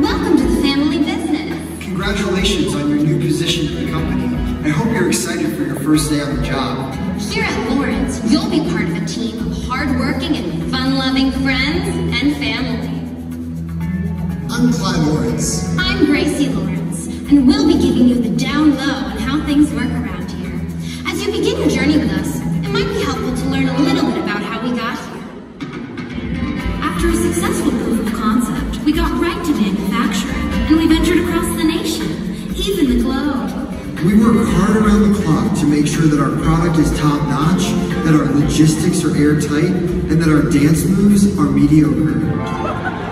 Welcome to the family business. Congratulations on your new position at the company. I hope you're excited for your first day on the job. Here at Lawrence, you'll be part of a team of hardworking and fun-loving friends and family. I'm Clyde Lawrence. I'm Gracie Lawrence, and we'll be giving you the down low on how things work around here. As you begin your journey with us, it might be helpful to learn a little We work hard around the clock to make sure that our product is top notch, that our logistics are airtight, and that our dance moves are mediocre.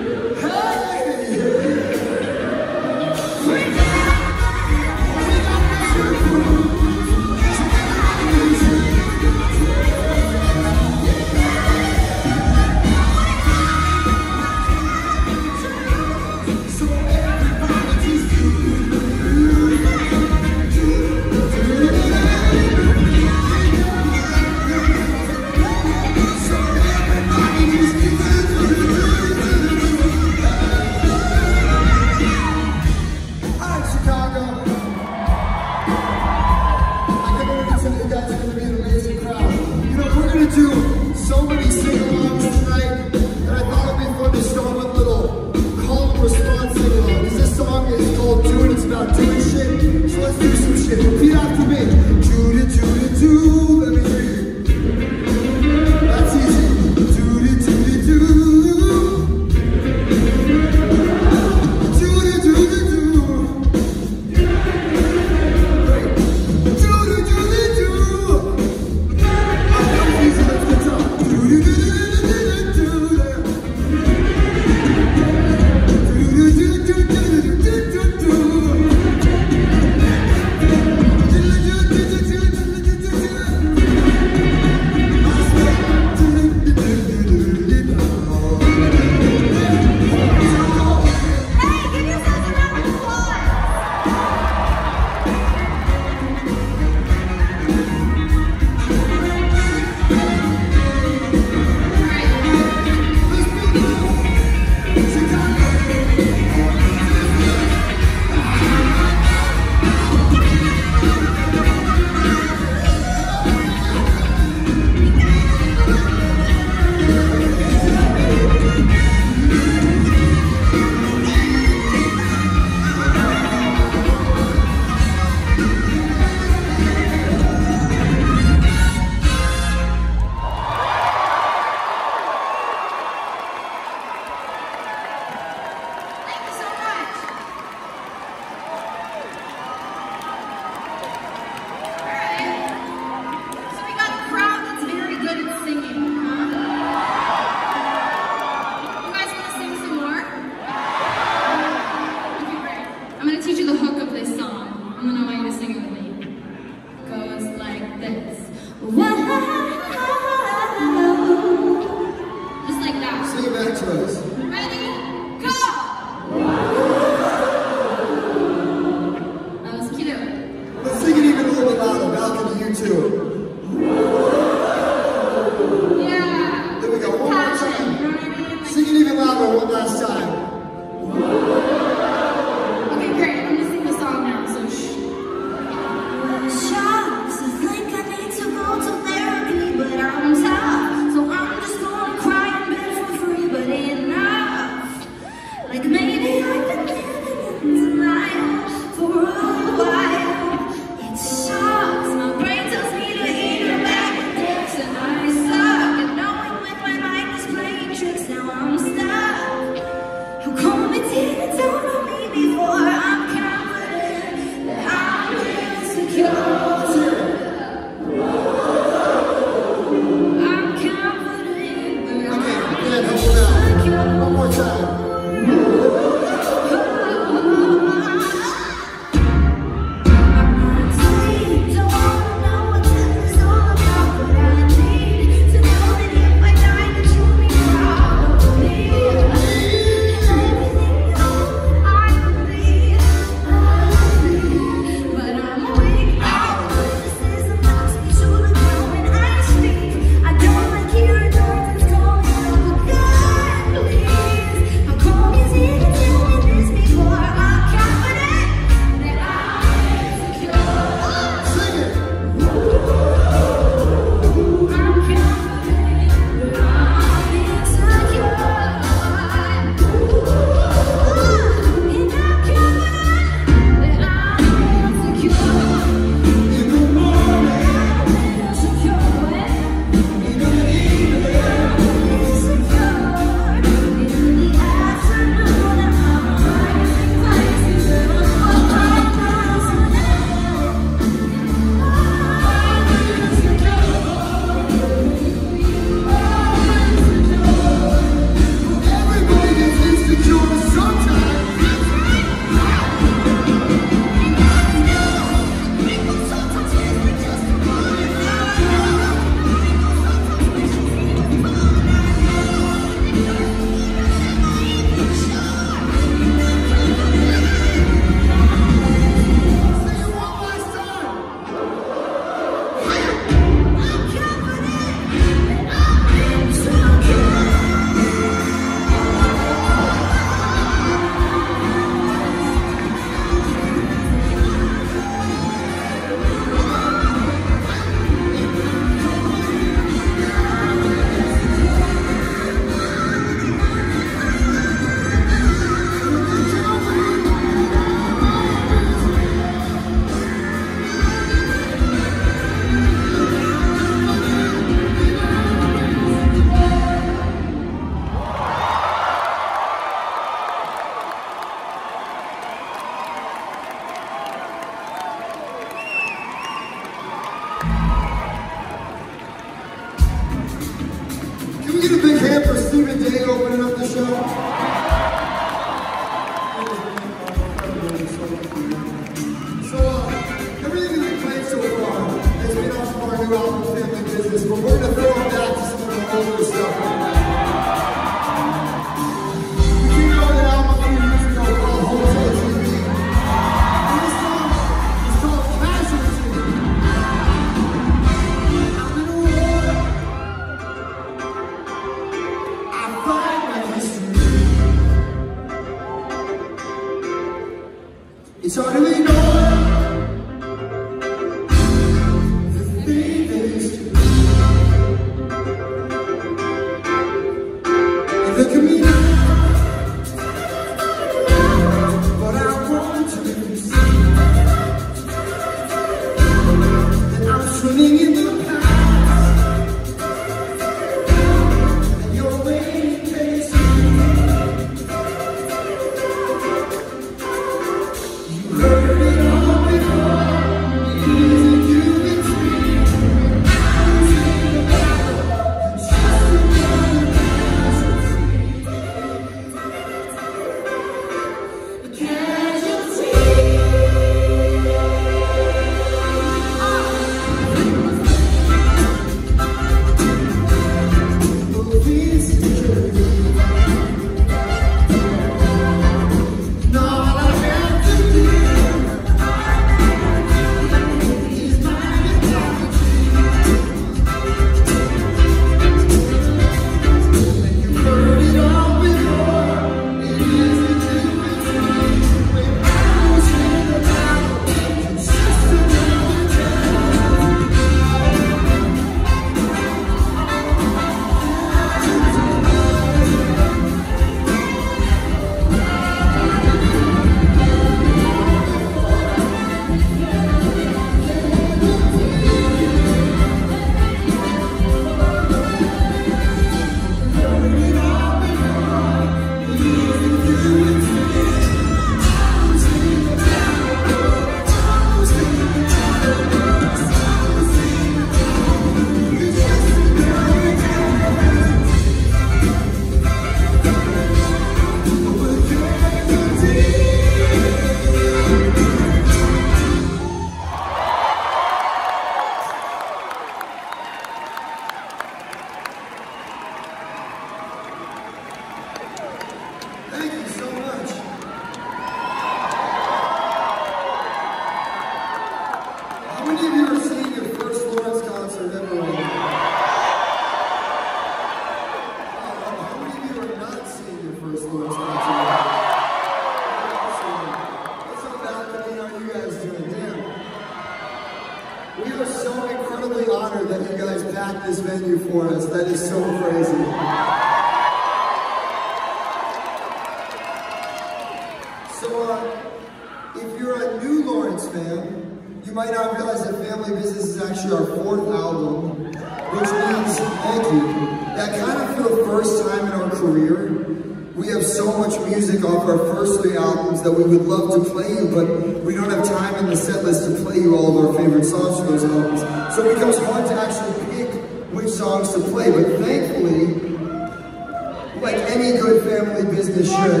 like any good family business should,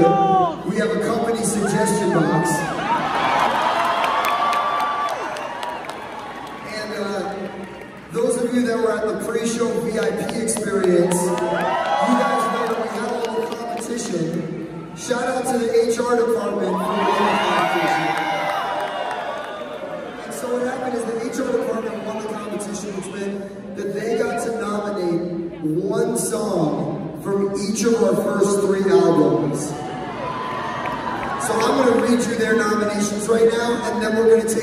we have a company suggestion box. And uh, those of you that were at the pre-show VIP experience, that we're going to take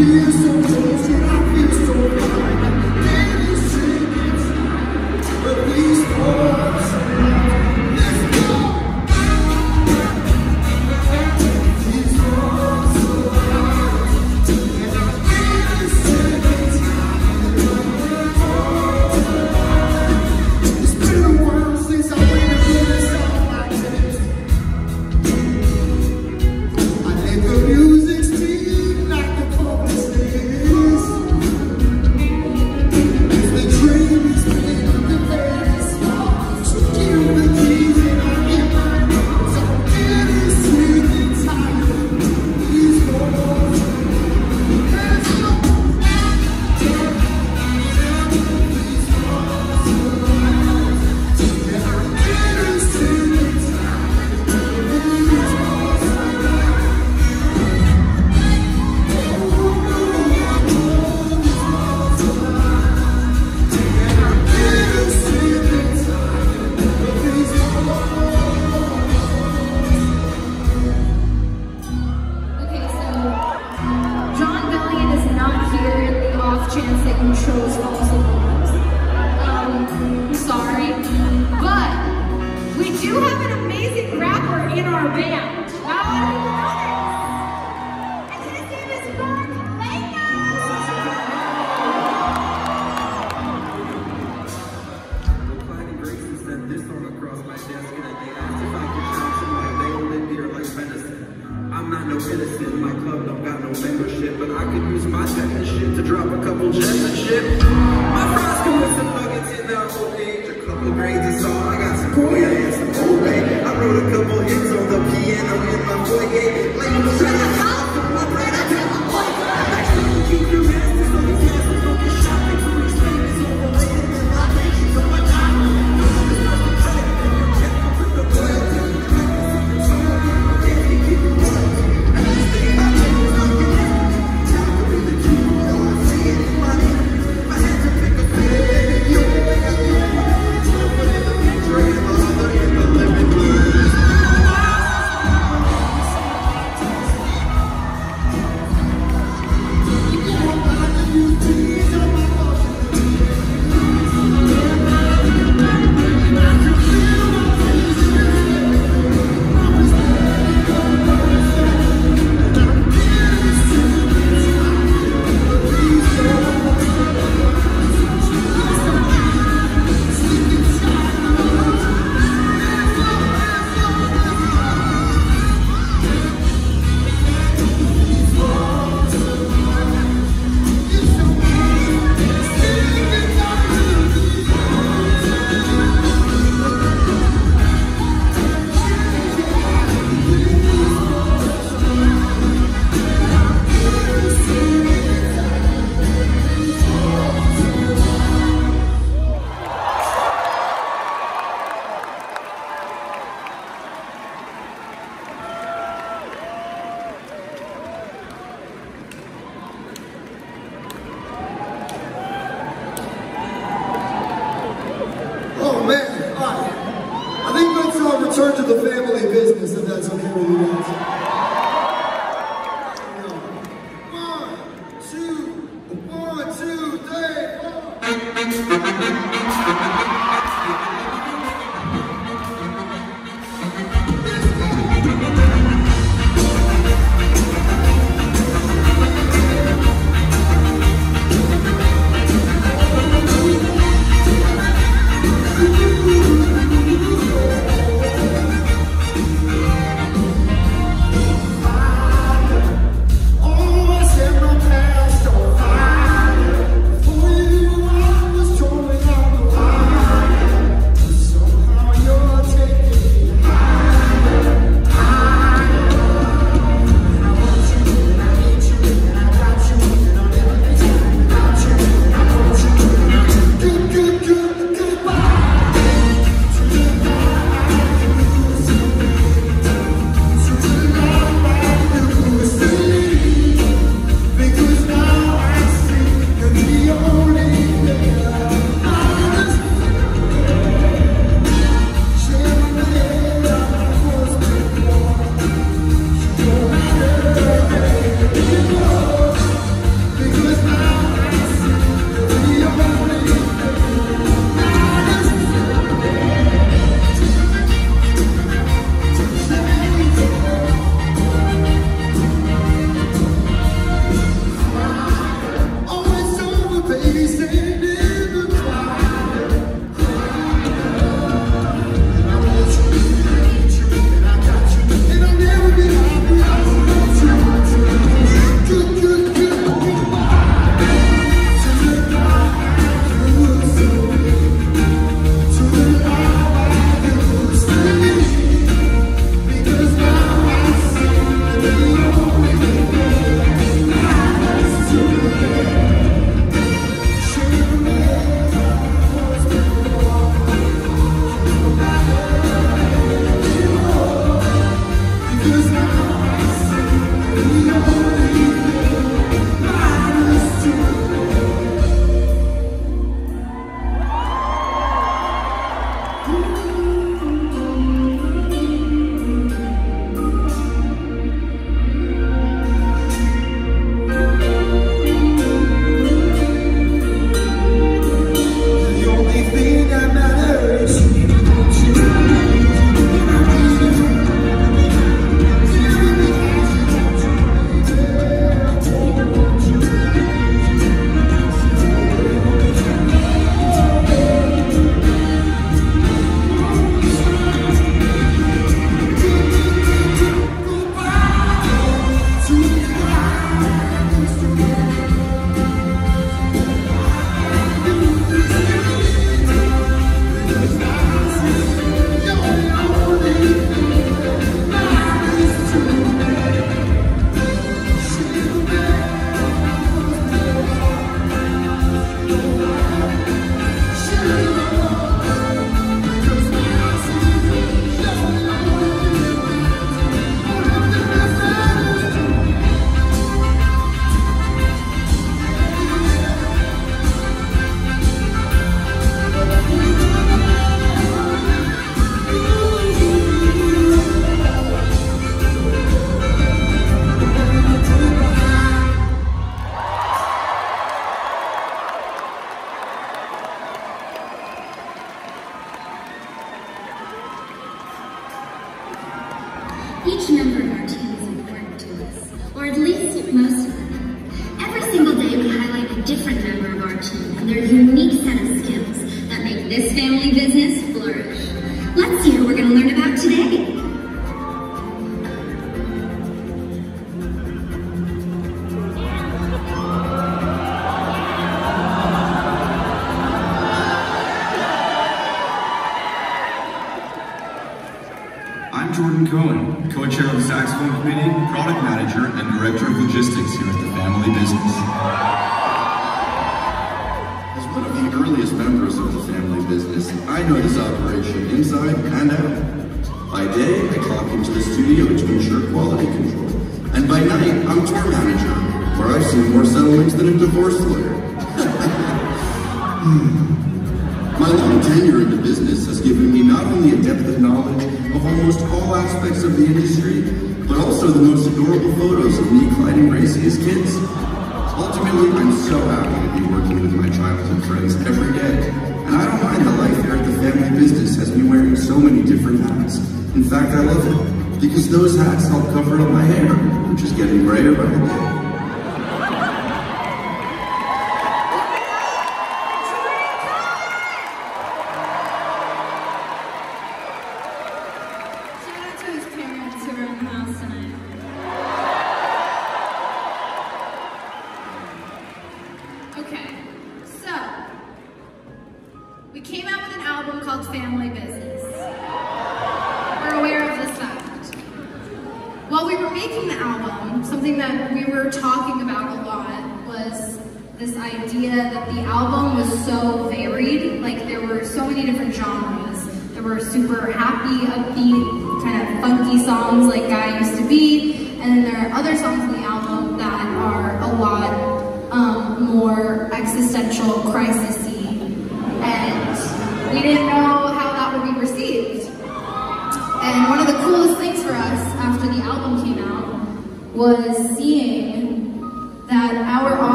I feel so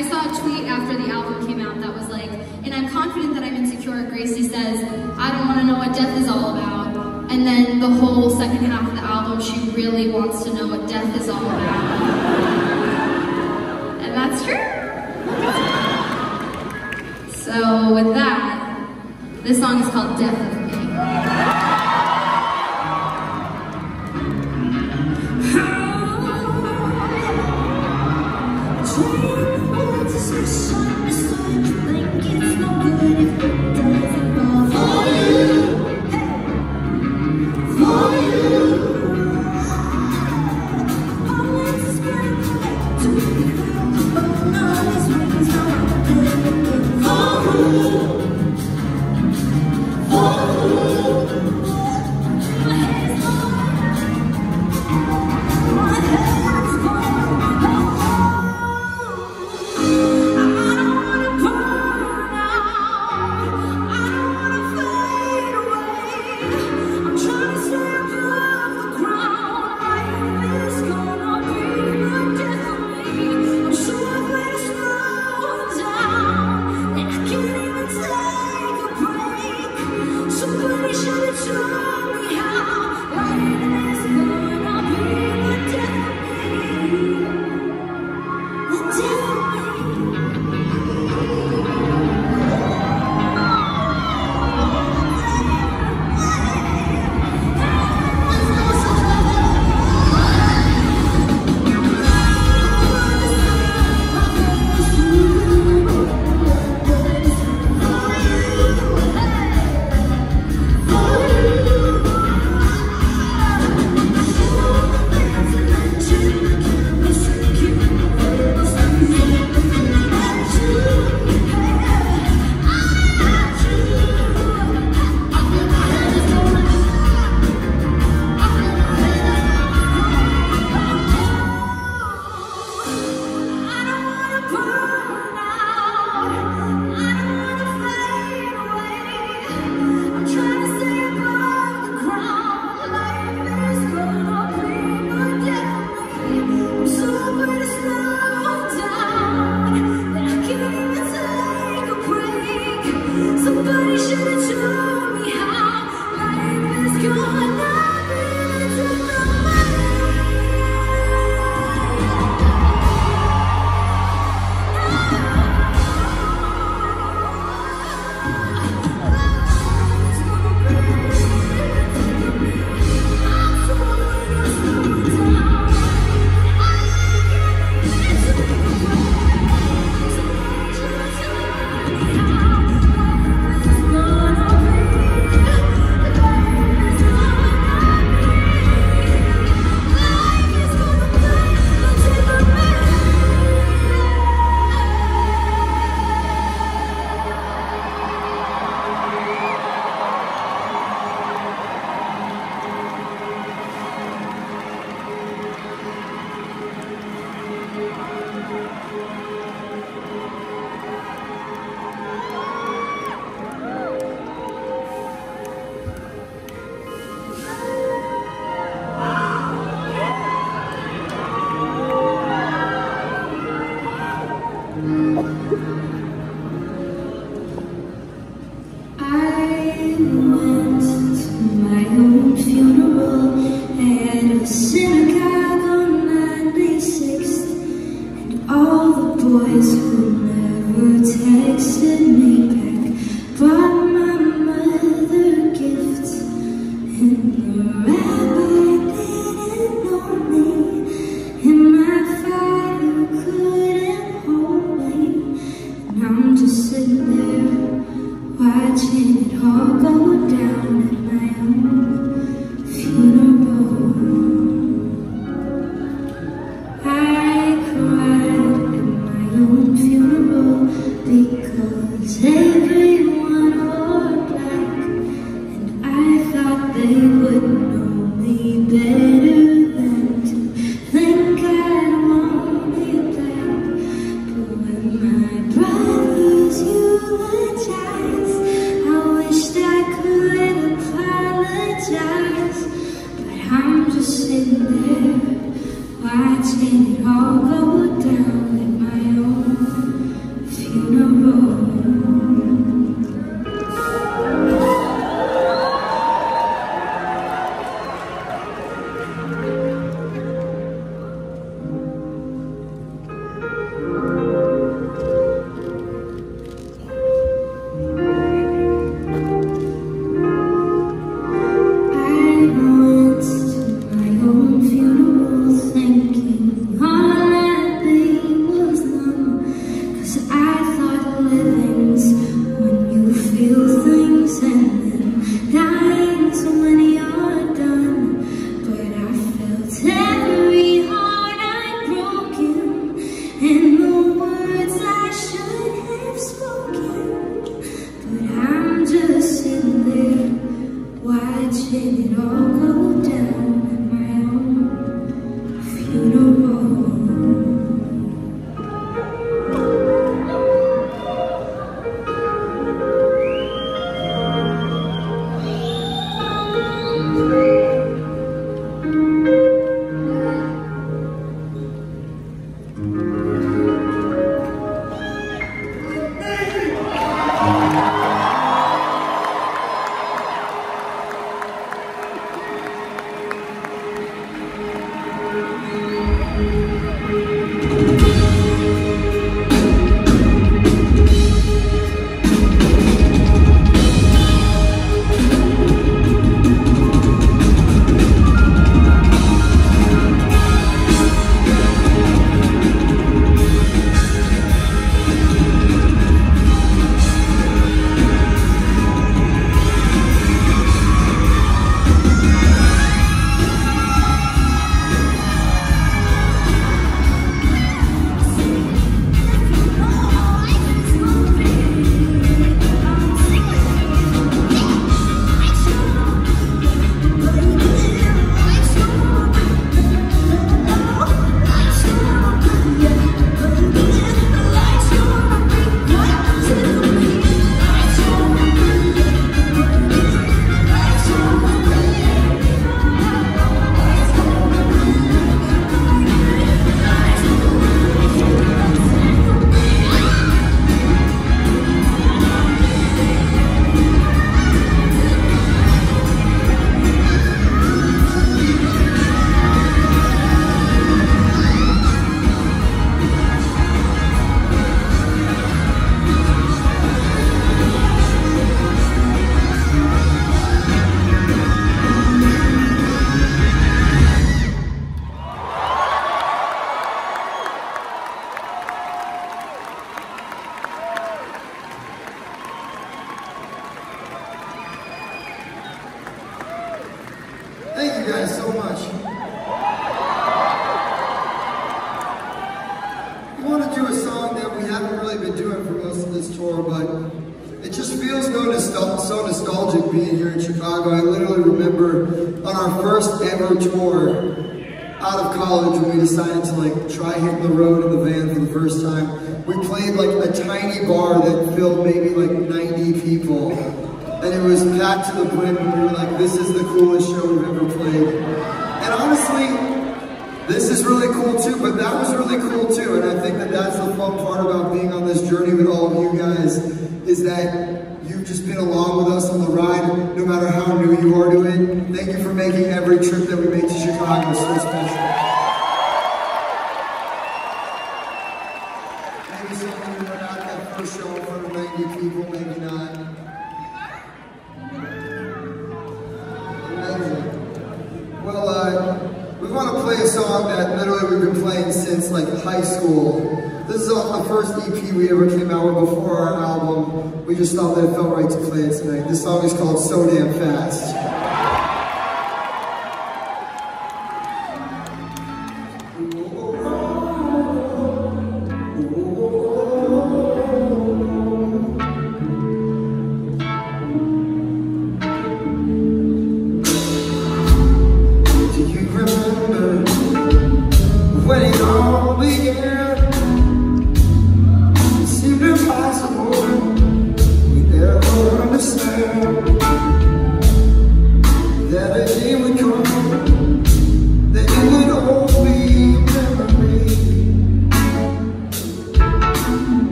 I saw a tweet after the album came out that was like, and I'm confident that I'm insecure. Gracie says, I don't want to know what death is all about. And then the whole second half of the album, she really wants to know what death is all about. and that's true. so with that, this song is called Death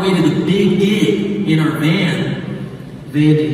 way to the big gig in our van, they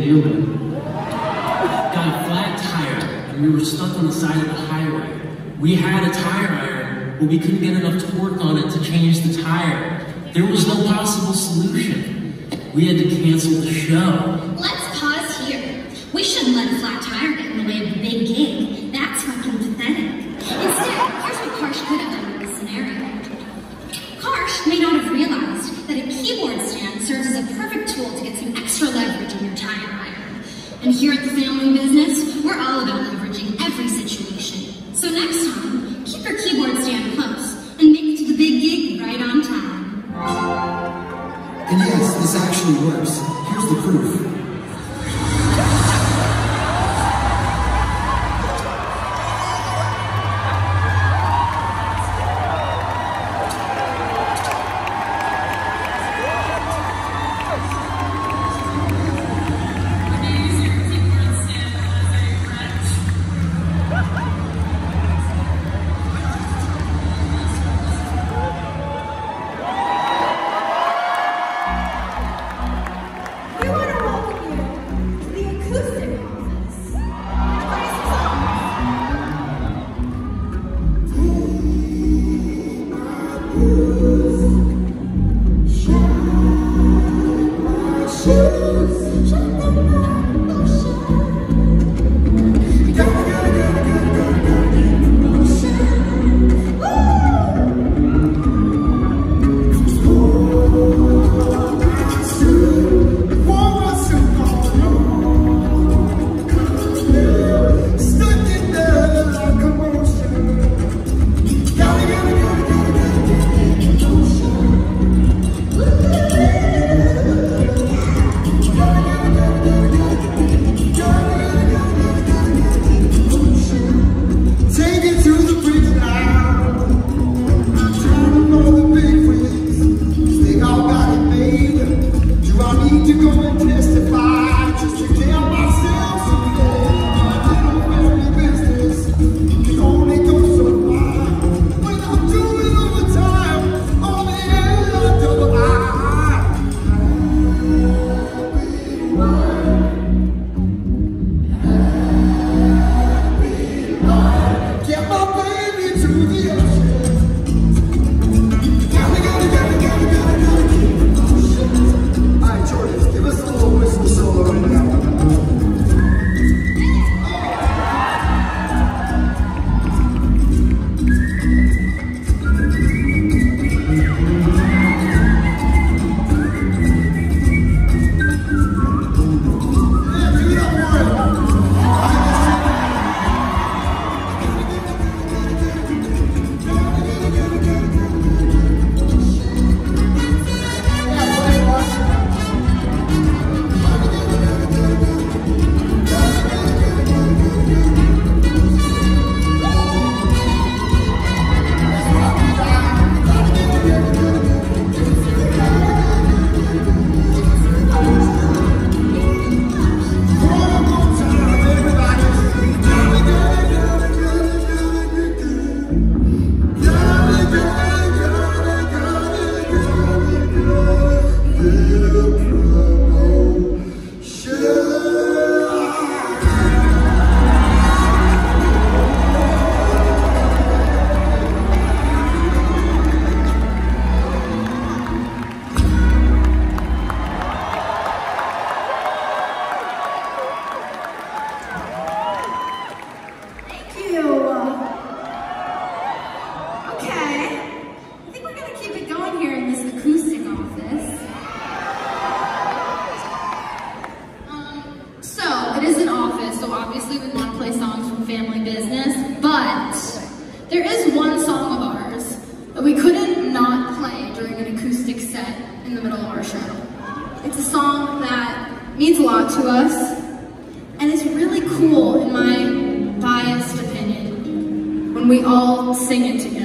worship. It's a song that means a lot to us, and it's really cool, in my biased opinion, when we all sing it together.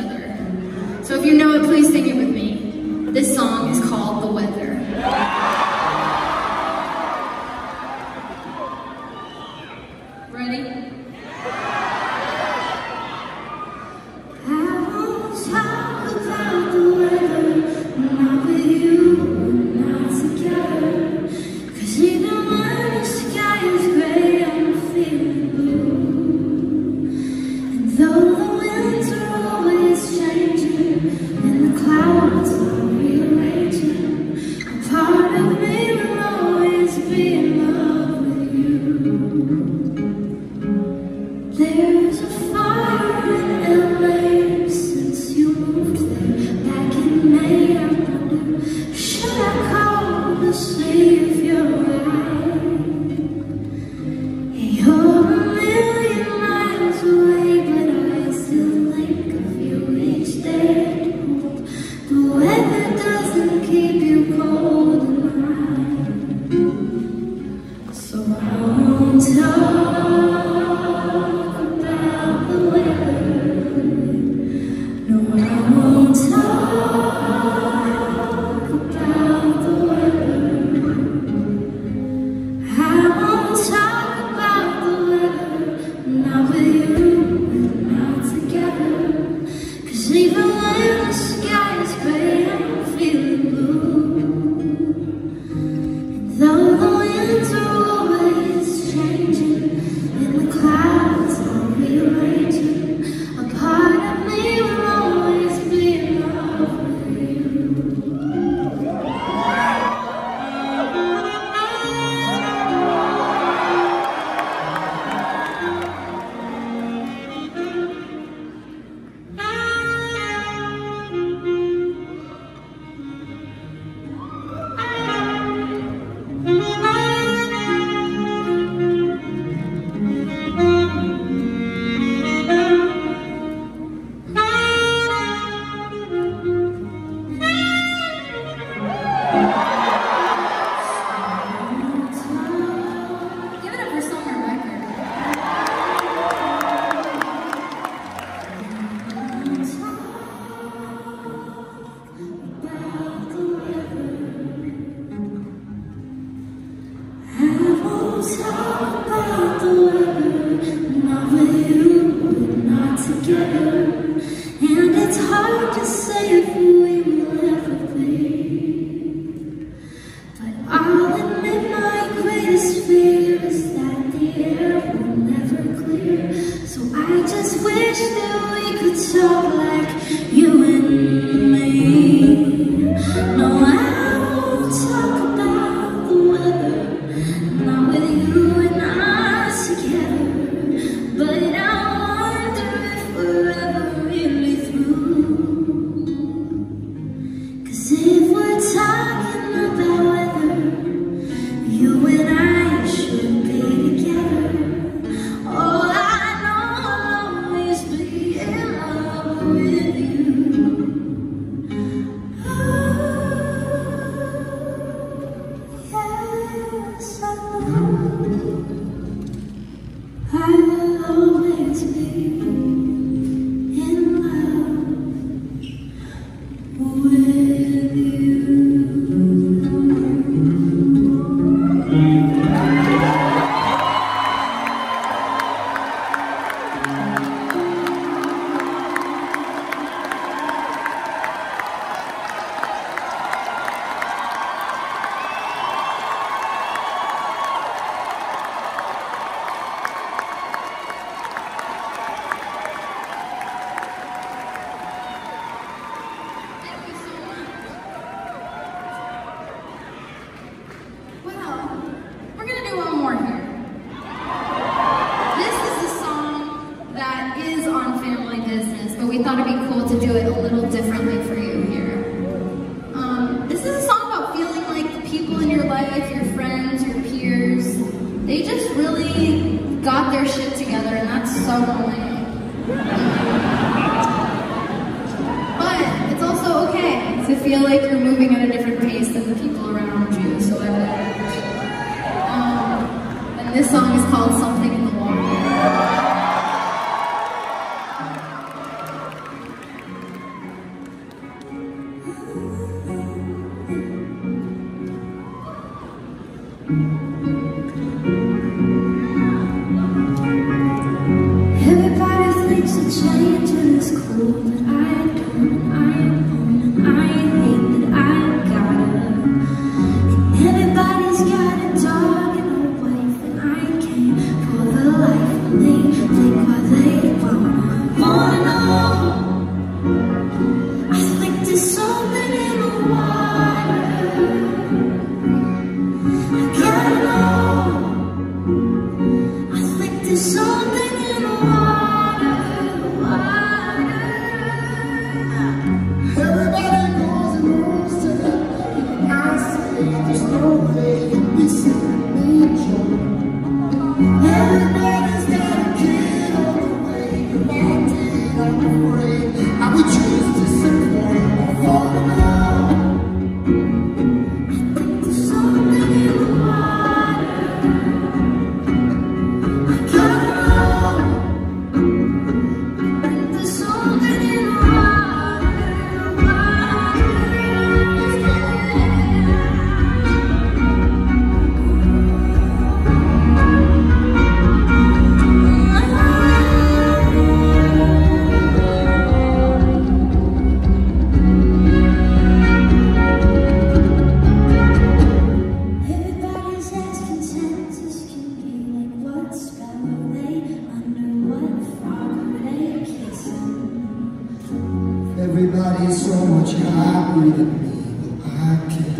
so much, I breathe in me. I keep it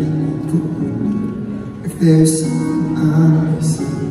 you. If there's some I'm.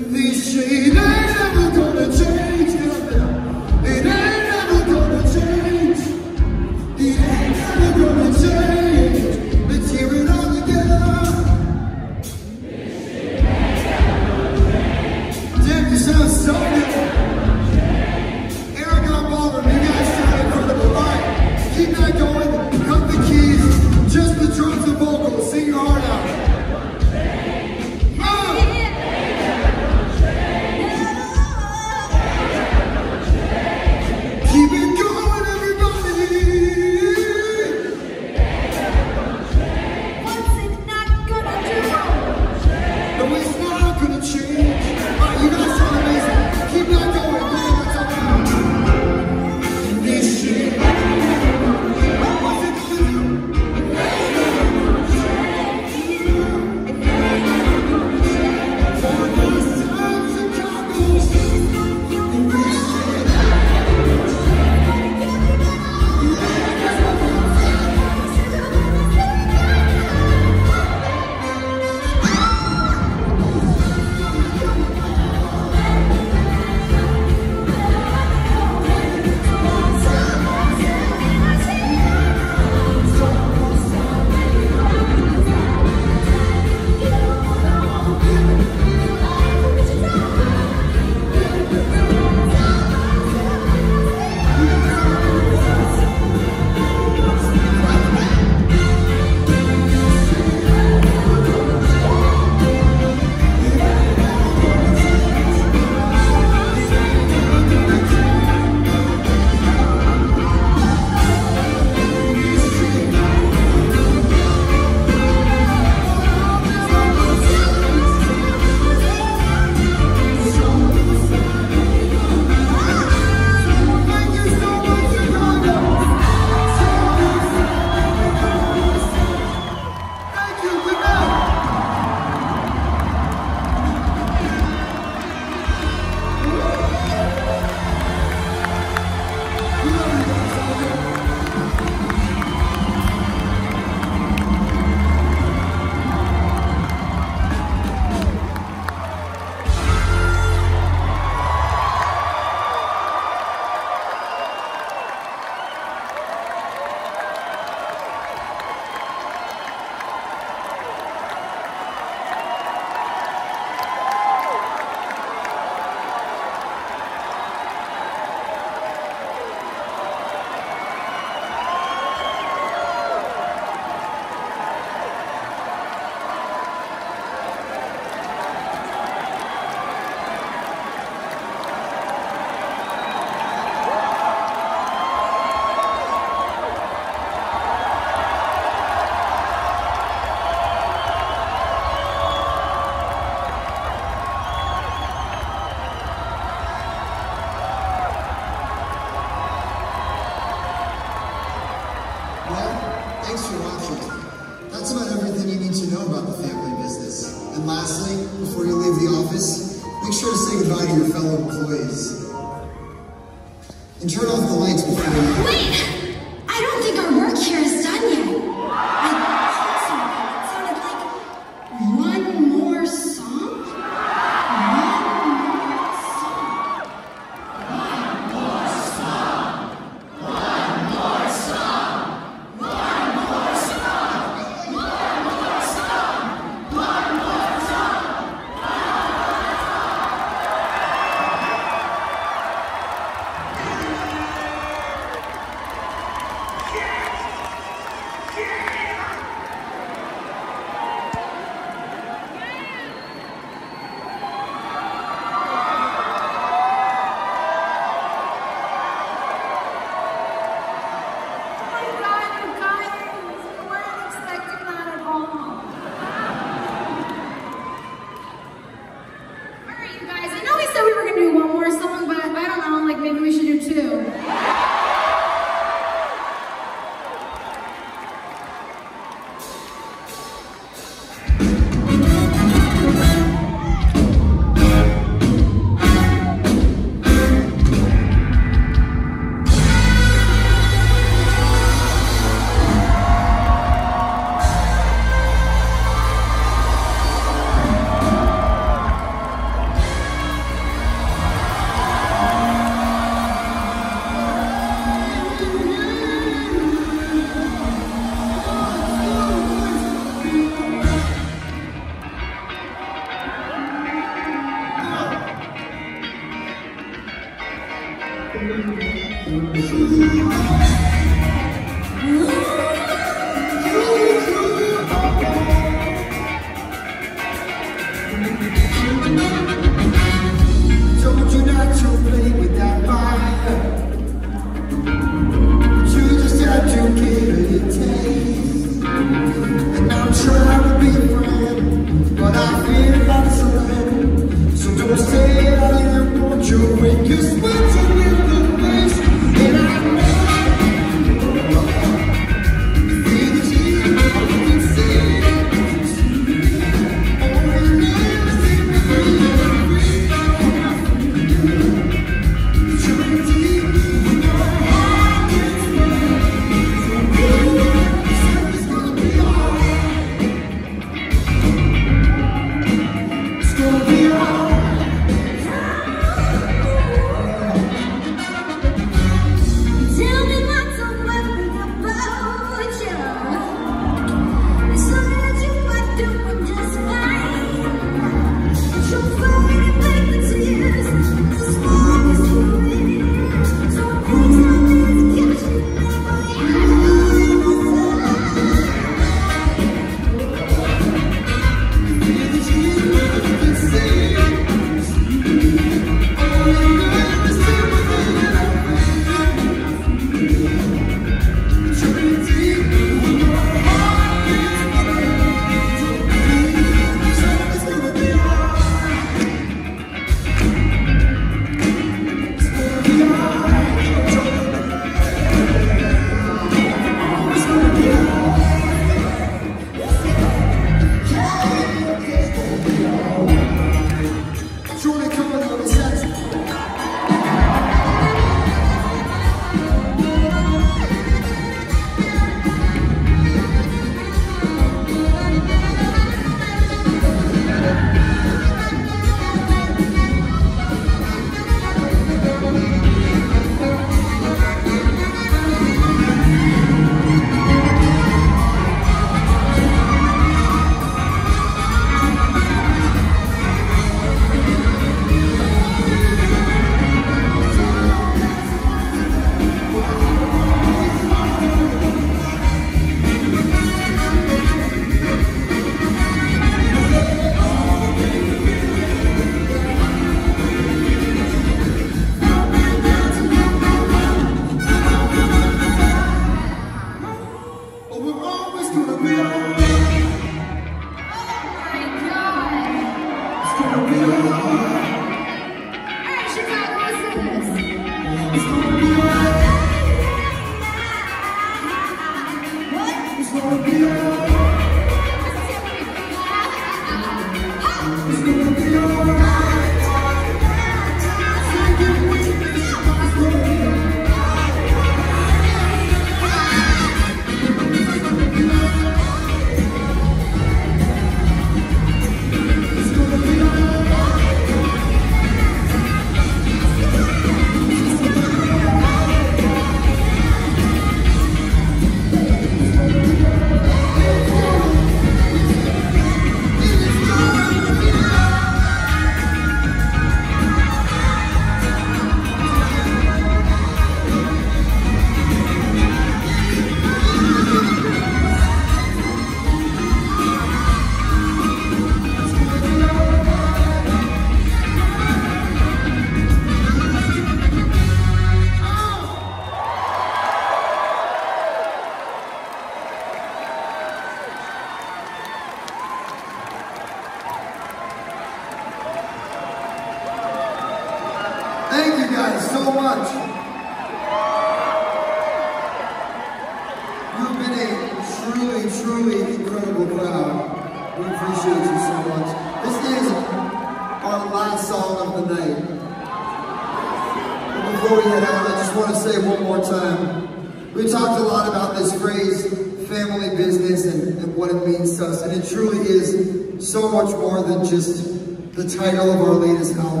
the title of our latest album.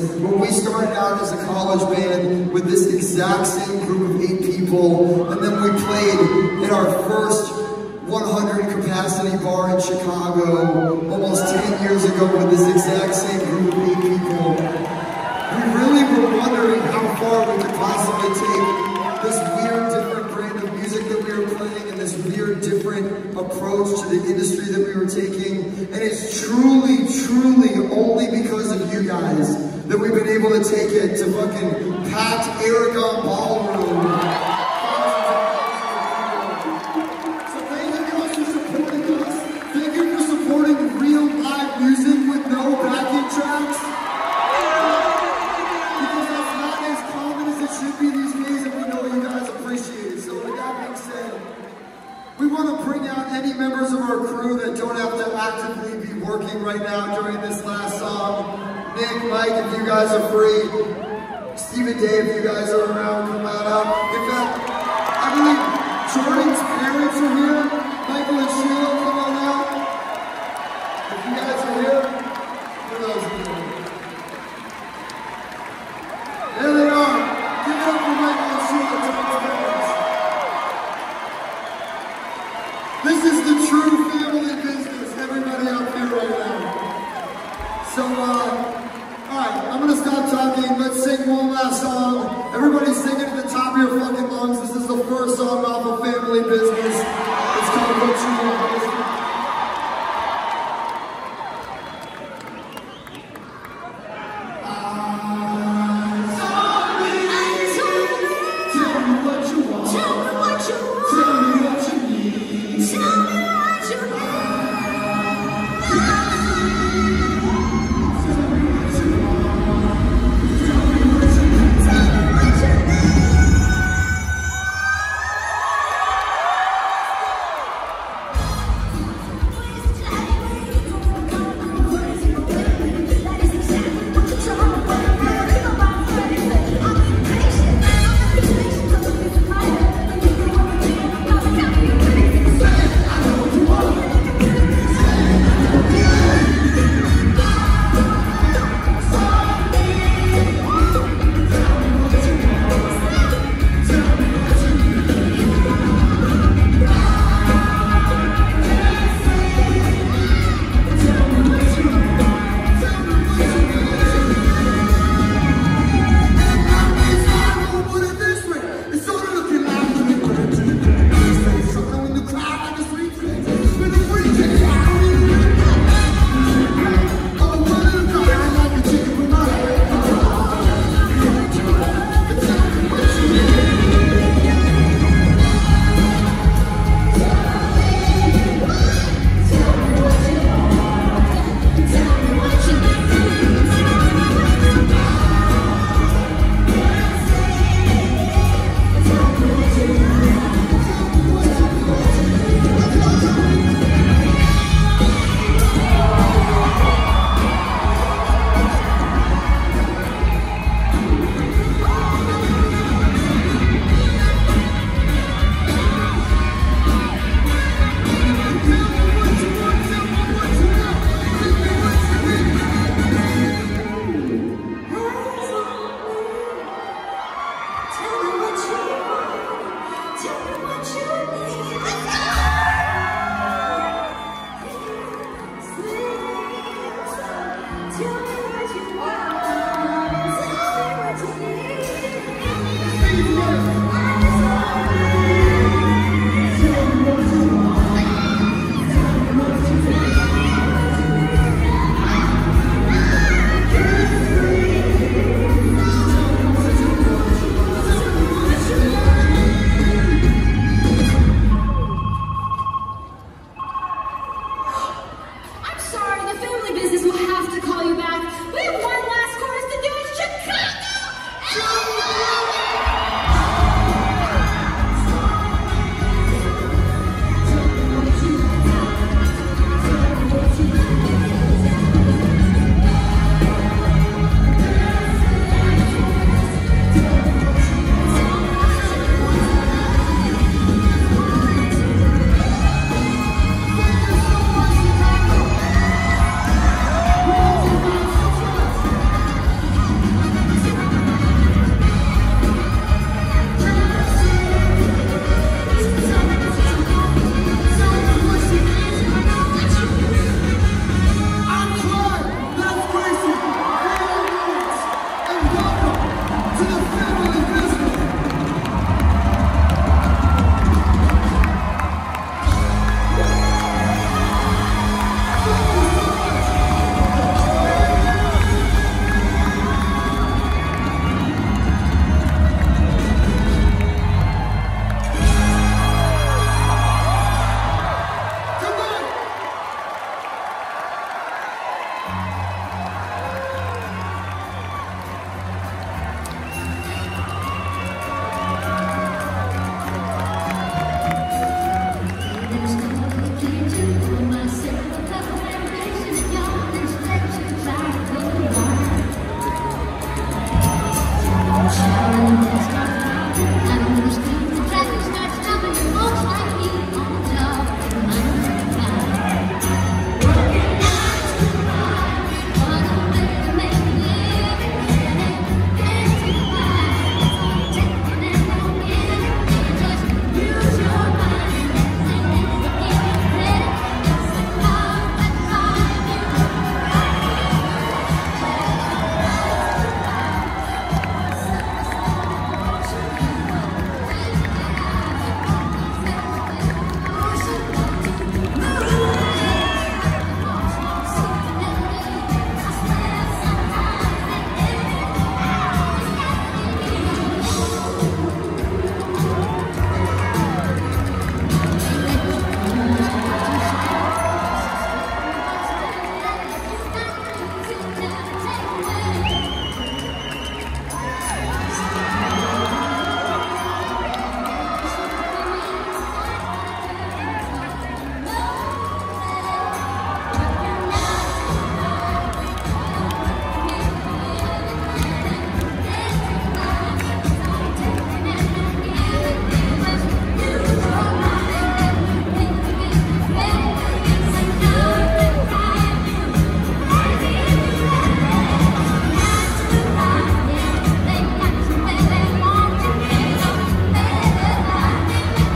when we started out as a college band with this exact same group of eight people, and then we played in our first 100 capacity bar in Chicago, fucking Pat Erica